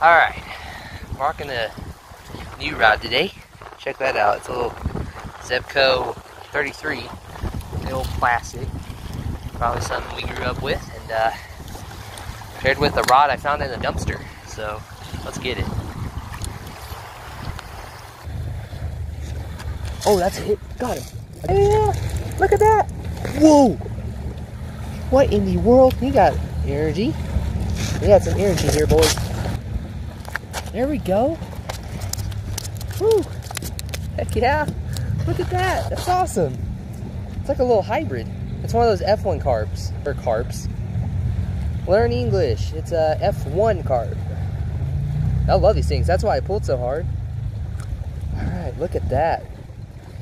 Alright, marking a new rod today. Check that out. It's a little Zebco 33, the old classic. Probably something we grew up with, and uh, paired with a rod I found in a dumpster. So let's get it. Oh, that's a hit. Got him. Yeah, look at that. Whoa. What in the world? He got energy. We got some energy here, boys. There we go. Woo! Heck yeah! Look at that. That's awesome. It's like a little hybrid. It's one of those F1 carbs or carbs. Learn English. It's a F1 carb. I love these things. That's why I pulled so hard. All right, look at that.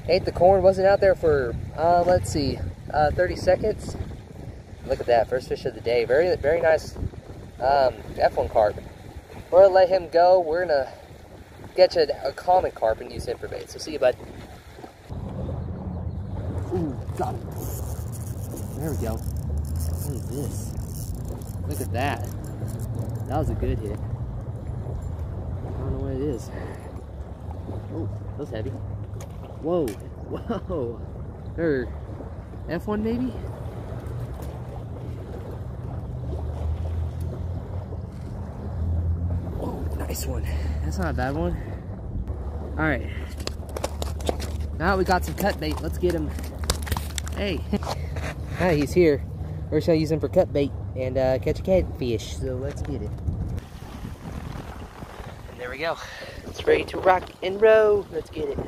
Ate the corn. Wasn't out there for uh, let's see, uh, 30 seconds. Look at that. First fish of the day. Very, very nice um, F1 carp. We're gonna let him go. We're gonna catch a, a common carp and use him for bait. So see you, bud. Ooh, got it. There we go. Look at this. Look at that. That was a good hit. I don't know what it is. Oh, that was heavy. Whoa, whoa. Er, or F1 maybe? Nice one. That's not a bad one. All right. Now we got some cut bait. Let's get him. Hey. ah, he's here. We're just gonna use him for cut bait and uh, catch a catfish. So let's get it. And there we go. It's ready to rock and roll. Let's get it.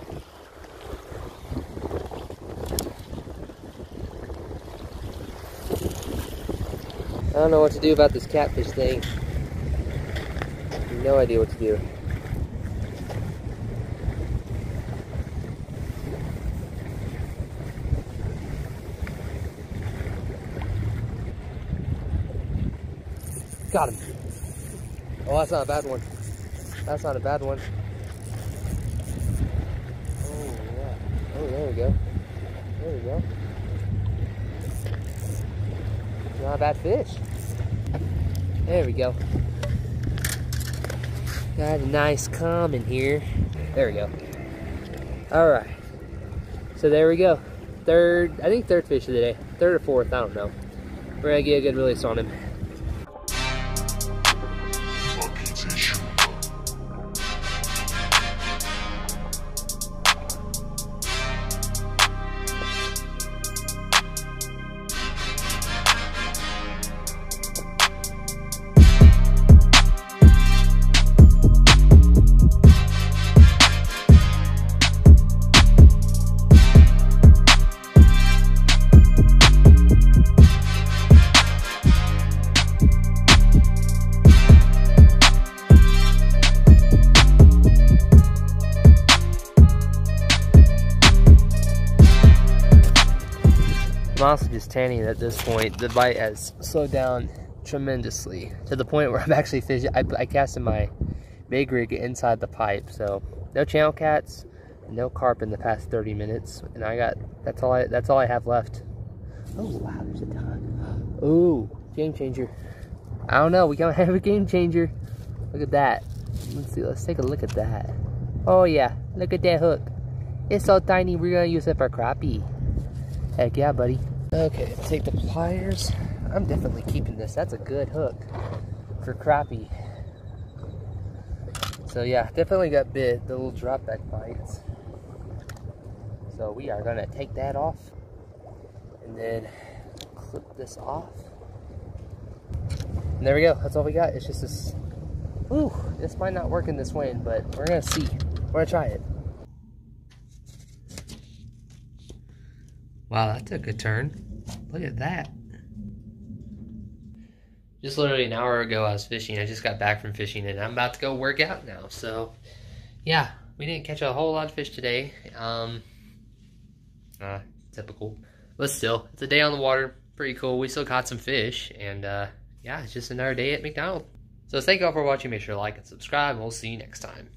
I don't know what to do about this catfish thing no idea what to do. Got him. Oh, that's not a bad one. That's not a bad one. Oh, yeah. Oh, there we go. There we go. Not a bad fish. There we go. Got a nice calm in here. There we go. All right. So there we go. Third, I think third fish of the day. Third or fourth, I don't know. We're gonna get a good release on him. I'm also just tanning at this point. The bite has slowed down tremendously to the point where I'm actually fishing. I, I casted my big rig inside the pipe, so no channel cats, no carp in the past 30 minutes, and I got that's all I that's all I have left. Oh wow, there's a ton. Ooh, game changer. I don't know. We gotta have a game changer. Look at that. Let's see. Let's take a look at that. Oh yeah, look at that hook. It's so tiny. We're gonna use it for crappie. Heck yeah, buddy. Okay, take the pliers. I'm definitely keeping this. That's a good hook for crappie. So yeah, definitely got bit, the little drop back bites. So we are gonna take that off and then clip this off. And there we go, that's all we got. It's just this, ooh, this might not work in this wind, but we're gonna see. We're gonna try it. Wow, that took a turn. Look at that. Just literally an hour ago, I was fishing. I just got back from fishing, and I'm about to go work out now. So, yeah, we didn't catch a whole lot of fish today. Um, uh, typical. But still, it's a day on the water. Pretty cool. We still caught some fish, and uh, yeah, it's just another day at McDonald's. So thank you all for watching. Make sure to like and subscribe, we'll see you next time.